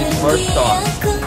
Marty's first thought.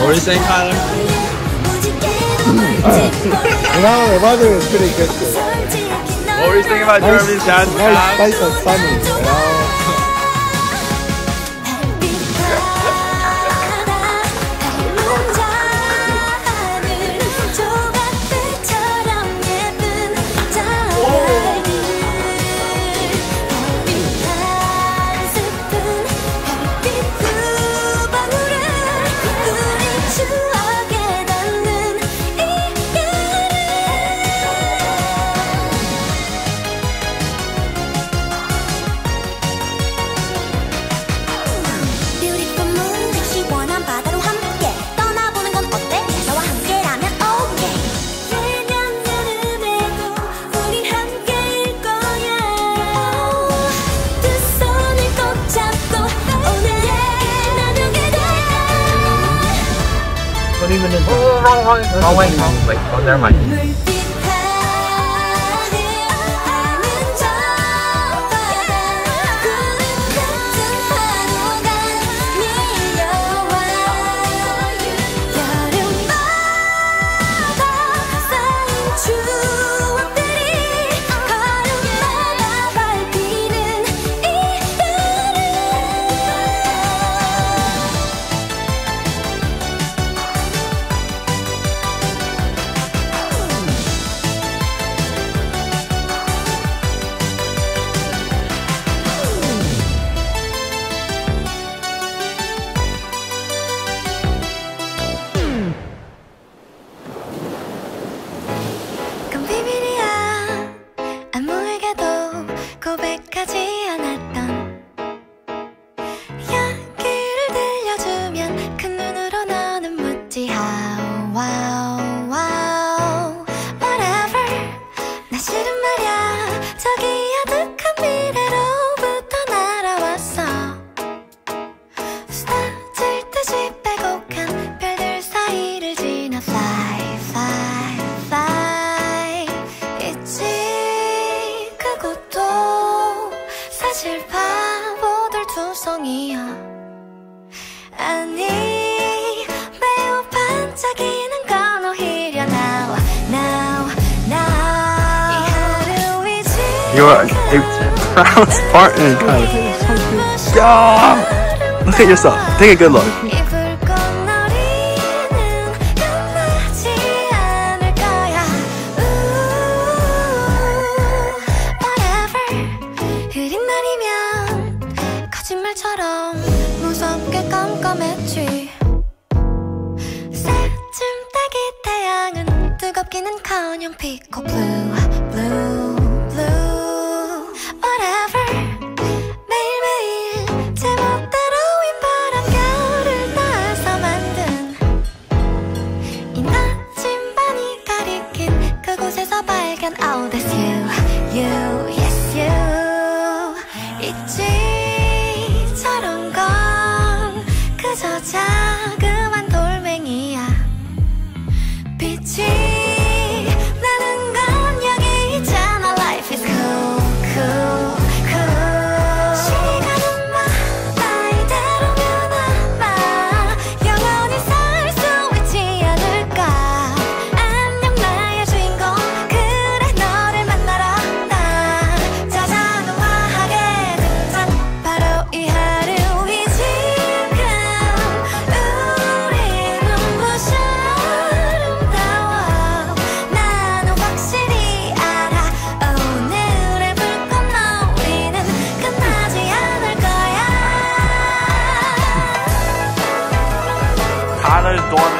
What are you saying, Tyler? Hmm. no, the weather was pretty good. What were you thinking about nice, Germany's? Nice, nice and sunny. wrong, wrong, wrong way, wrong way. Oh, never mind. You're a proud Spartan kind of Look at yourself. Take a good look. 꺾이는 커녕 피코 블루 블루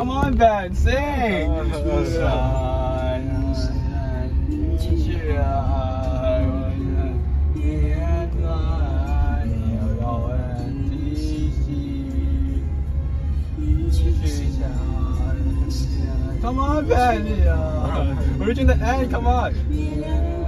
Come on, Ben, sing. Come on, Ben. We're reaching the end. Come on.